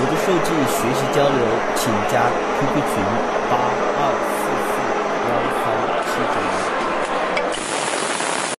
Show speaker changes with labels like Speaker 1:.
Speaker 1: 有的设计学习交流，请加 QQ 群八。